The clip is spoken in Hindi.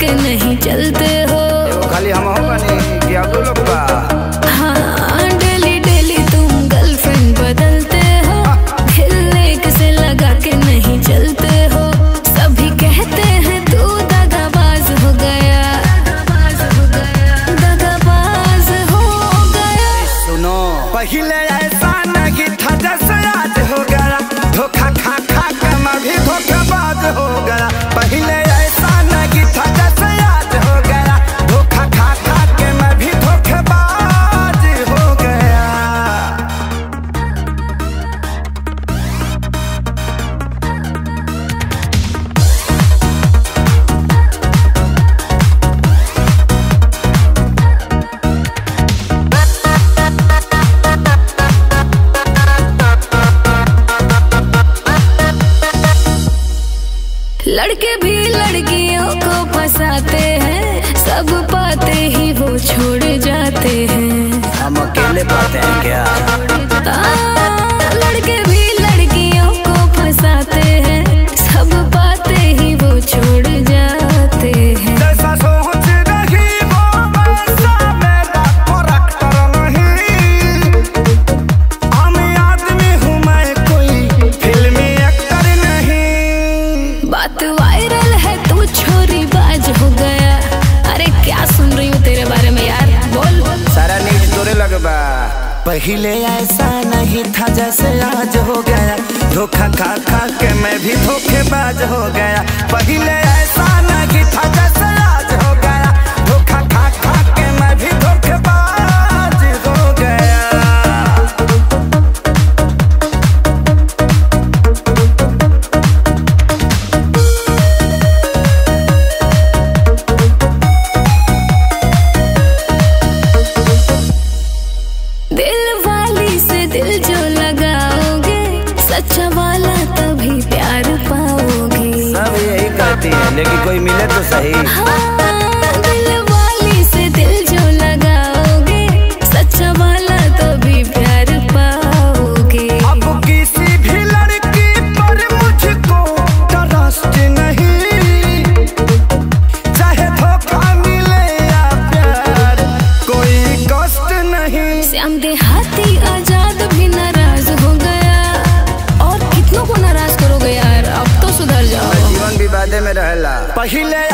के नहीं चलते हो। खाली हम हो लोग बा हाँ डेली डेली तुम गर्लफ्रेंड बदलते हो। दिल एक से लगा के नहीं चलते हो। सभी कहते हैं तू दगाबाज हो गया। दगाबाज हो गया। सुनो। पहले ऐसा नहीं था जैसे आज हो गया। धोखा खा खा के मैं भी धोखेबाज हो गया। लड़के भी लड़कियों को फंसाते हैं। सब पाते ही वो छोड़ जाते हैं। हम अकेले पाते हैं क्या? पहले ऐसा नहीं था जैसे आज हो गया। धोखा खा खा के मैं भी धोखेबाज हो गया। पहले ऐसा नहीं था तभी प्यार पाओगे। सब यही कहती है लेकिन कोई मिले तो सही। हाँ, He Agile.